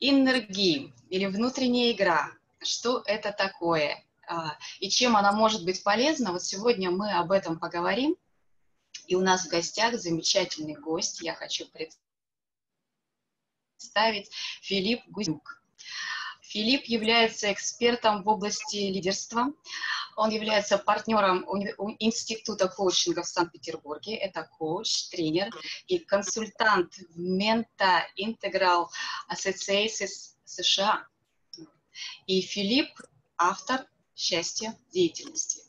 Game или внутренняя игра. Что это такое? А, и чем она может быть полезна? Вот сегодня мы об этом поговорим. И у нас в гостях замечательный гость. Я хочу представить Филипп Гузюк. Филипп является экспертом в области лидерства. Он является партнером Института коучинга в Санкт-Петербурге. Это коуч, тренер и консультант в Menta Integral Association США. И Филипп – автор «Счастья деятельности».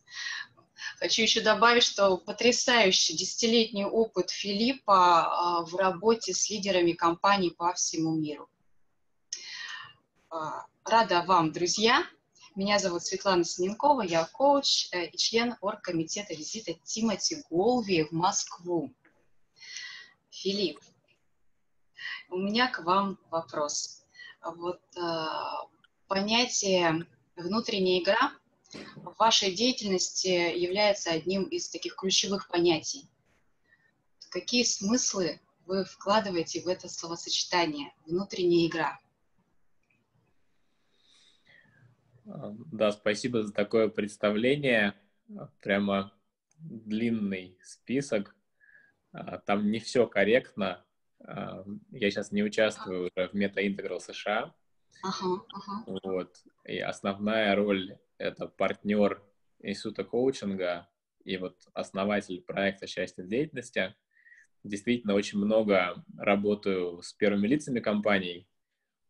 Хочу еще добавить, что потрясающий десятилетний опыт Филиппа а, в работе с лидерами компаний по всему миру. А, рада вам, друзья. Меня зовут Светлана Сненкова, я коуч э, и член оргкомитета визита Тимати Голви в Москву. Филипп, у меня к вам вопрос. Вот э, понятие внутренняя игра в вашей деятельности является одним из таких ключевых понятий. Какие смыслы вы вкладываете в это словосочетание «внутренняя игра»? Да, спасибо за такое представление. Прямо длинный список. А, там не все корректно. А, я сейчас не участвую уже в MetaIntegral США. Ага, ага. Вот. И основная роль — это партнер института коучинга и вот основатель проекта «Счастье в деятельности». Действительно, очень много работаю с первыми лицами компаний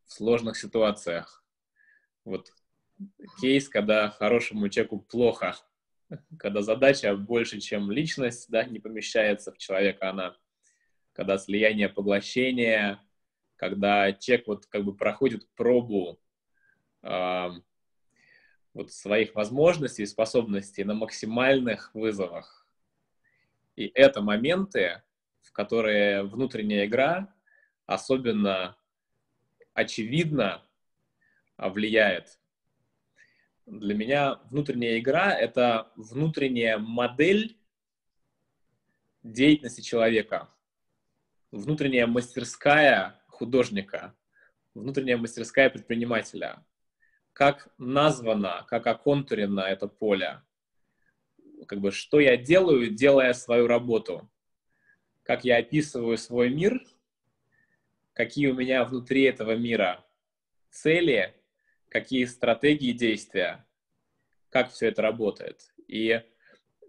в сложных ситуациях. Вот кейс, когда хорошему человеку плохо, когда задача больше, чем личность, да, не помещается в человека она, когда слияние поглощения, когда человек вот как бы проходит пробу э, вот своих возможностей и способностей на максимальных вызовах. И это моменты, в которые внутренняя игра особенно очевидно влияет для меня внутренняя игра — это внутренняя модель деятельности человека, внутренняя мастерская художника, внутренняя мастерская предпринимателя. Как названо, как оконтурено это поле. Как бы, что я делаю, делая свою работу. Как я описываю свой мир, какие у меня внутри этого мира цели — какие стратегии действия, как все это работает. И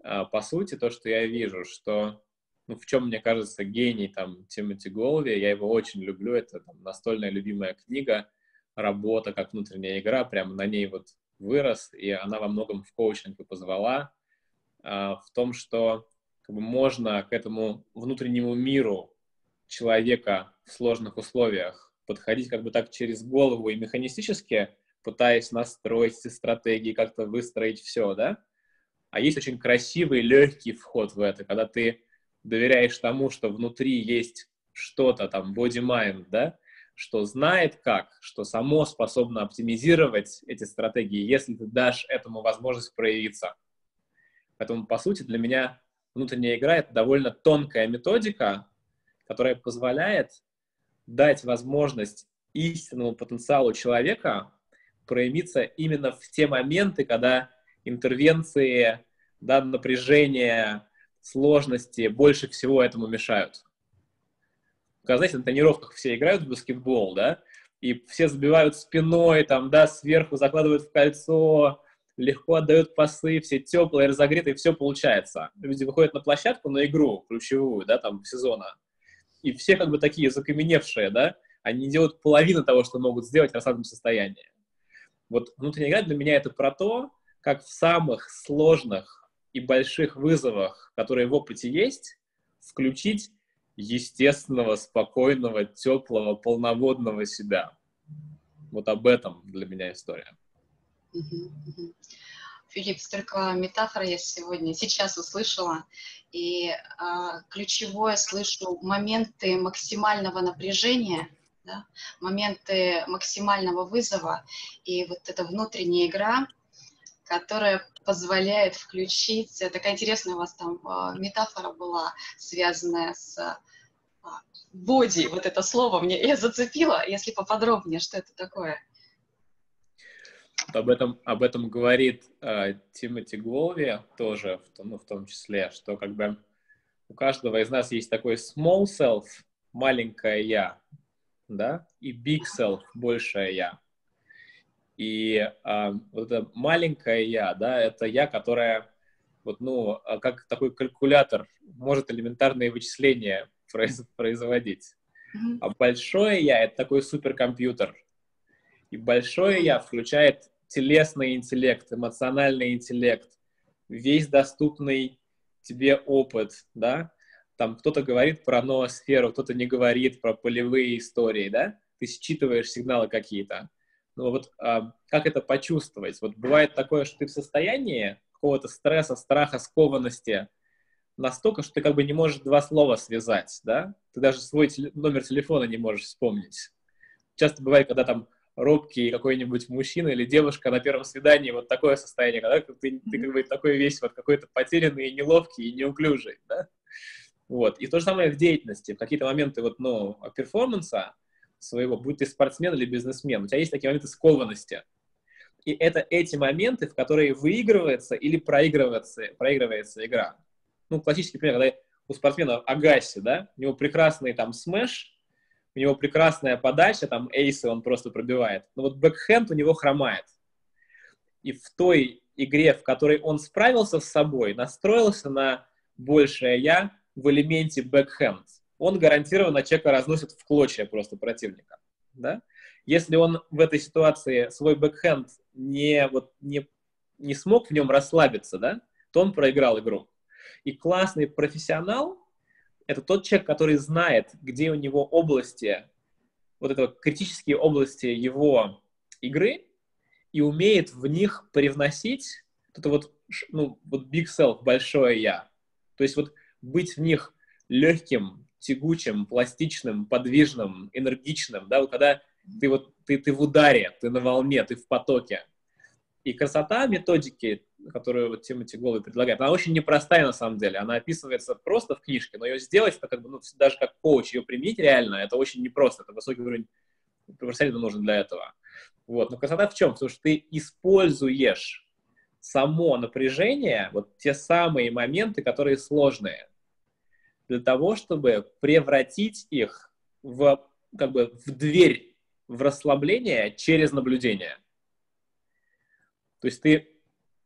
а, по сути то, что я вижу, что ну, в чем мне кажется гений там Тимоти Голви, я его очень люблю, это там, настольная любимая книга, работа как внутренняя игра, прямо на ней вот вырос, и она во многом в коучинге позвала, а, в том, что как бы, можно к этому внутреннему миру человека в сложных условиях подходить как бы так через голову и механистически, пытаясь настроить стратегии, как-то выстроить все, да? А есть очень красивый, легкий вход в это, когда ты доверяешь тому, что внутри есть что-то там, body-mind, да, что знает как, что само способно оптимизировать эти стратегии, если ты дашь этому возможность проявиться. Поэтому, по сути, для меня внутренняя игра — это довольно тонкая методика, которая позволяет дать возможность истинному потенциалу человека проявиться именно в те моменты, когда интервенции, да, напряжение, сложности больше всего этому мешают. Когда, знаете, на тренировках все играют в баскетбол, да, и все забивают спиной, там, да, сверху закладывают в кольцо, легко отдают пасы, все теплые, разогретые, все получается. Люди выходят на площадку, на игру ключевую, да, там, сезона, и все как бы такие закаменевшие, да, они делают половину того, что могут сделать в рассадном состоянии. Вот внутренняя игра для меня это про то, как в самых сложных и больших вызовах, которые в опыте есть, включить естественного, спокойного, теплого, полноводного себя. Вот об этом для меня история. Филипп, столько метафор я сегодня, сейчас услышала, и э, ключевое слышу моменты максимального напряжения, да, моменты максимального вызова и вот эта внутренняя игра, которая позволяет включить, такая интересная у вас там а, метафора была, связанная с а, боди, вот это слово мне я зацепила, если поподробнее, что это такое. Об этом, об этом говорит э, Тимоти Голви тоже, в, ну, в том числе, что как бы у каждого из нас есть такой small self, маленькое я, да, и big self, большее я. И э, вот это маленькое я, да, это я, которое вот, ну, а как такой калькулятор может элементарные вычисления производить. Mm-hmm. А большое я — это такой суперкомпьютер. И большое я включает телесный интеллект, эмоциональный интеллект, весь доступный тебе опыт, да, там кто-то говорит про ноосферу, кто-то не говорит про полевые истории, да, ты считываешь сигналы какие-то. Ну вот а, как это почувствовать? Вот бывает такое, что ты в состоянии какого-то стресса, страха, скованности настолько, что ты как бы не можешь два слова связать, да? Ты даже свой теле- номер телефона не можешь вспомнить. Часто бывает, когда там робкий какой-нибудь мужчина или девушка на первом свидании, вот такое состояние, когда ты, ты как бы такой весь вот какой-то потерянный и неловкий, и неуклюжий, да? Вот. И то же самое в деятельности. В какие-то моменты вот, ну, перформанса своего, будь ты спортсмен или бизнесмен, у тебя есть такие моменты скованности. И это эти моменты, в которые выигрывается или проигрывается, проигрывается игра. Ну, классический пример, когда у спортсмена Агаси, да, у него прекрасный там смеш, у него прекрасная подача, там эйсы он просто пробивает. Но вот бэкхенд у него хромает. И в той игре, в которой он справился с собой, настроился на большее я в элементе бэкхенд, он гарантированно человека разносит в клочья просто противника. Да? Если он в этой ситуации свой бэкхенд не, вот, не, не смог в нем расслабиться, да, то он проиграл игру. И классный профессионал — это тот человек, который знает, где у него области, вот это критические области его игры, и умеет в них привносить это вот, ну, вот big self, большое я. То есть вот быть в них легким, тягучим, пластичным, подвижным, энергичным, да, вот когда ты вот ты, ты в ударе, ты на волне, ты в потоке. И красота методики, которую вот Тимоти Голый предлагает, она очень непростая на самом деле. Она описывается просто в книжке, но ее сделать, как бы, ну, даже как коуч ее применить реально, это очень непросто. Это высокий уровень профессионализма нужен для этого. Вот. Но красота в чем? Потому что ты используешь само напряжение, вот те самые моменты, которые сложные, для того, чтобы превратить их в, как бы, в дверь в расслабление через наблюдение. То есть ты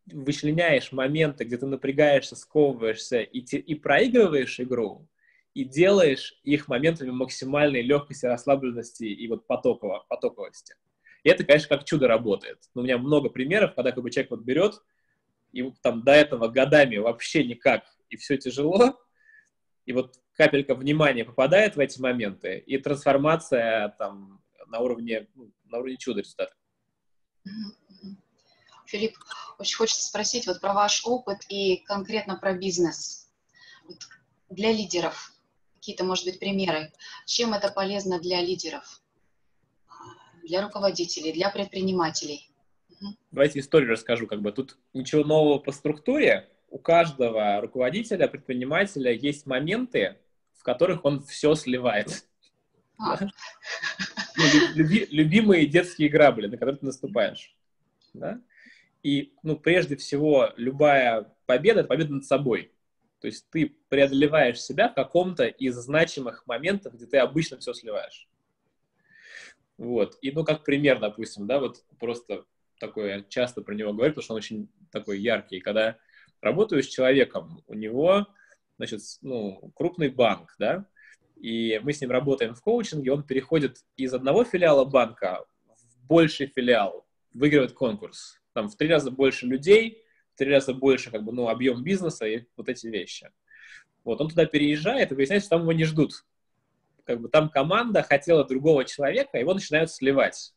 вычленяешь моменты, где ты напрягаешься, сковываешься и, те, и проигрываешь игру, и делаешь их моментами максимальной легкости, расслабленности и вот потоково, потоковости. И это, конечно, как чудо работает. Но у меня много примеров, когда как бы человек вот берет, и там до этого годами вообще никак, и все тяжело, и вот капелька внимания попадает в эти моменты, и трансформация там на уровне, ну, на уровне чуда результата. Филипп, очень хочется спросить вот про ваш опыт и конкретно про бизнес. Вот для лидеров какие-то, может быть, примеры. Чем это полезно для лидеров, для руководителей, для предпринимателей? Давайте историю расскажу. Как бы тут ничего нового по структуре. У каждого руководителя, предпринимателя есть моменты, в которых он все сливает. А. Ну, люби, любимые детские грабли, на которые ты наступаешь. Да? И, ну, прежде всего, любая победа — это победа над собой. То есть ты преодолеваешь себя в каком-то из значимых моментов, где ты обычно все сливаешь. Вот. И, ну, как пример, допустим, да, вот просто такое, я часто про него говорю, потому что он очень такой яркий. Когда работаю с человеком, у него, значит, ну, крупный банк, да, и мы с ним работаем в коучинге, он переходит из одного филиала банка в больший филиал, выигрывает конкурс. Там в три раза больше людей, в три раза больше как бы, ну, объем бизнеса и вот эти вещи. Вот, он туда переезжает, и выясняется, что там его не ждут. Как бы там команда хотела другого человека, его начинают сливать.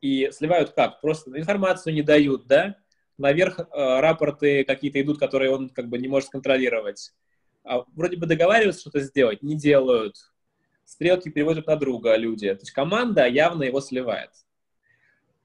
И сливают как? Просто информацию не дают, да? Наверх э, рапорты какие-то идут, которые он как бы не может контролировать а вроде бы договариваются что-то сделать, не делают. Стрелки переводят на друга люди. То есть команда явно его сливает.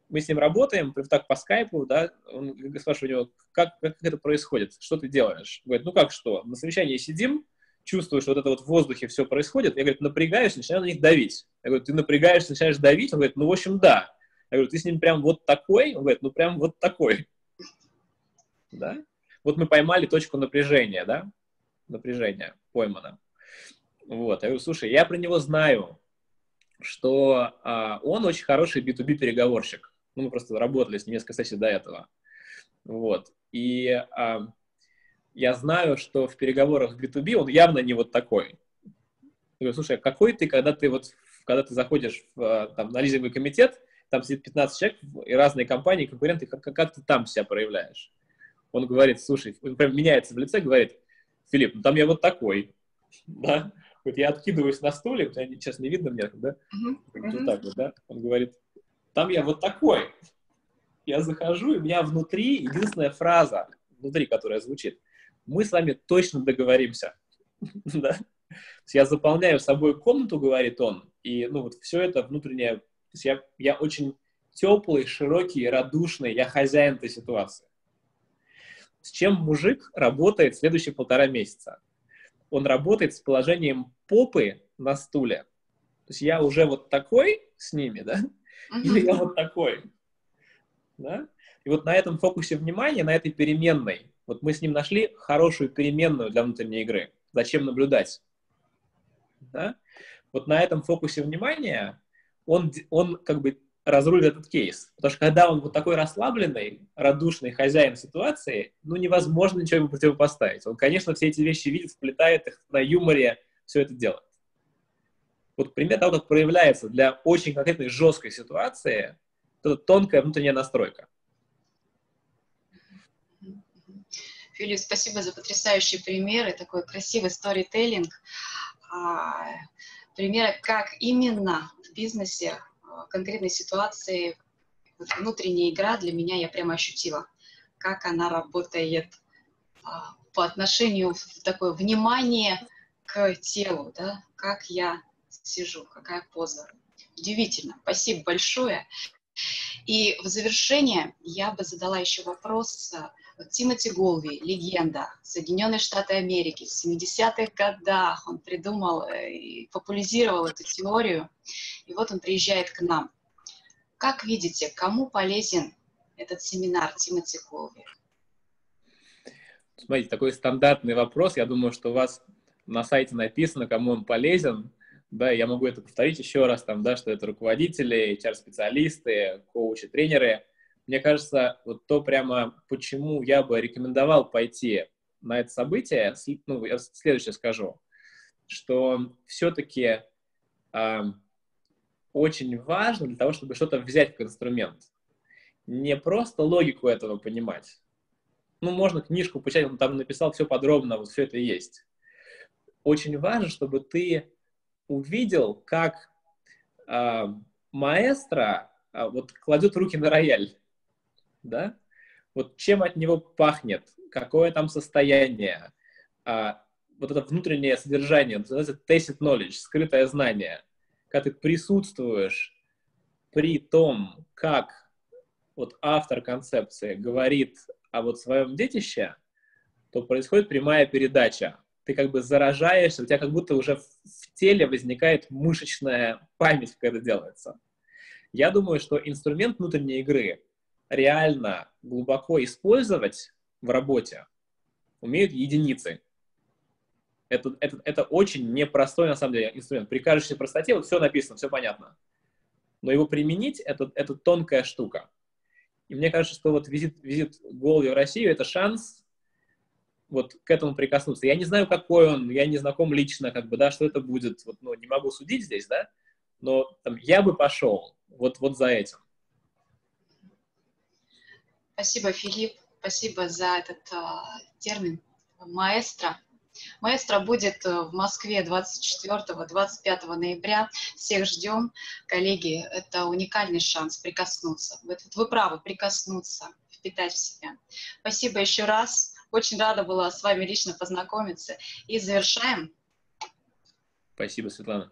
Мы с ним работаем, так по скайпу, да, он спрашивает у него, как, как это происходит, что ты делаешь? Говорит, ну как что, на совещании сидим, чувствую, что вот это вот в воздухе все происходит, я, говорит, напрягаюсь, начинаю на них давить. Я говорю, ты напрягаешься, начинаешь давить? Он говорит, ну, в общем, да. Я говорю, ты с ним прям вот такой? Он говорит, ну, прям вот такой. Да? Вот мы поймали точку напряжения, да? Напряжение поймано. Вот. Я говорю, слушай, я про него знаю, что а, он очень хороший B2B переговорщик. Ну, мы просто работали с ним несколько сессий до этого. Вот. И а, я знаю, что в переговорах B2B он явно не вот такой. Я говорю, слушай, а какой ты, когда ты вот, когда ты заходишь в, а, там, на лизинговый комитет, там сидит 15 человек и разные компании, конкуренты, как, как ты там себя проявляешь? Он говорит, слушай, он прям меняется в лице, говорит, Филипп, ну там я вот такой, да? Вот я откидываюсь на стуле, сейчас не видно мне, да? Uh-huh. Вот так вот, да? Он говорит, там я вот такой. Я захожу, и у меня внутри единственная фраза, внутри, которая звучит, мы с вами точно договоримся. да? Я заполняю собой комнату, говорит он, и ну вот все это внутреннее, то есть я, я очень теплый, широкий, радушный, я хозяин этой ситуации. С чем мужик работает следующие полтора месяца? Он работает с положением попы на стуле. То есть я уже вот такой с ними, да? Или я вот такой, да? И вот на этом фокусе внимания, на этой переменной, вот мы с ним нашли хорошую переменную для внутренней игры. Зачем наблюдать? Да? Вот на этом фокусе внимания он, он как бы разрулит этот кейс. Потому что когда он вот такой расслабленный, радушный хозяин ситуации, ну, невозможно ничего ему противопоставить. Он, конечно, все эти вещи видит, вплетает их на юморе, все это делает. Вот пример того, как проявляется для очень конкретной жесткой ситуации, это тонкая внутренняя настройка. Филипп, спасибо за потрясающие примеры, такой красивый сторителлинг. А, примеры, как именно в бизнесе, конкретной ситуации, вот внутренняя игра для меня я прямо ощутила, как она работает а, по отношению в такое внимание к телу, да, как я сижу, какая поза. Удивительно. Спасибо большое. И в завершение я бы задала еще вопрос Тимоти Голви, легенда, Соединенные Штаты Америки, в 70-х годах он придумал э, и популяризировал эту теорию, и вот он приезжает к нам. Как видите, кому полезен этот семинар Тимоти Голви? Смотрите, такой стандартный вопрос. Я думаю, что у вас на сайте написано, кому он полезен. Да, я могу это повторить еще раз, там, да, что это руководители, HR-специалисты, коучи, тренеры – мне кажется, вот то прямо, почему я бы рекомендовал пойти на это событие, ну, я следующее скажу, что все-таки э, а, очень важно для того, чтобы что-то взять как инструмент, не просто логику этого понимать. Ну, можно книжку почитать, он там написал все подробно, вот все это есть. Очень важно, чтобы ты увидел, как э, маэстро э, вот кладет руки на рояль да, вот чем от него пахнет, какое там состояние, а, вот это внутреннее содержание, называется tacit knowledge, скрытое знание, когда ты присутствуешь при том, как вот автор концепции говорит о вот своем детище, то происходит прямая передача. Ты как бы заражаешься, у тебя как будто уже в теле возникает мышечная память, когда это делается. Я думаю, что инструмент внутренней игры реально глубоко использовать в работе умеют единицы. Это, это, это очень непростой, на самом деле, инструмент. При кажущей простоте вот все написано, все понятно. Но его применить это, — это тонкая штука. И мне кажется, что вот визит, визит Голви в Россию — это шанс вот к этому прикоснуться. Я не знаю, какой он, я не знаком лично, как бы, да, что это будет, вот, ну, не могу судить здесь, да, но там, я бы пошел вот, вот за этим. Спасибо, Филипп. Спасибо за этот uh, термин маэстро. Маэстро будет э, в Москве 24-25 ноября. Всех ждем. Коллеги, это уникальный шанс прикоснуться. Вы, вы правы, прикоснуться, впитать в себя. Спасибо еще раз. Очень рада была с вами лично познакомиться. И завершаем. Спасибо, Светлана.